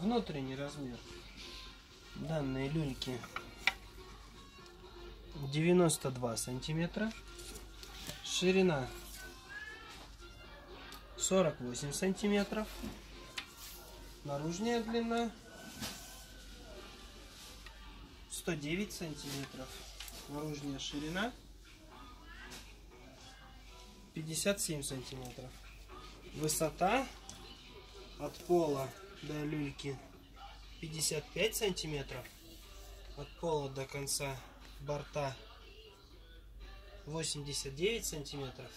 Внутренний размер данной люльки 92 сантиметра. Ширина 48 сантиметров. Наружная длина 109 сантиметров. Наружная ширина 57 сантиметров. Высота от пола до люльки 55 сантиметров. От пола до конца борта 89 сантиметров.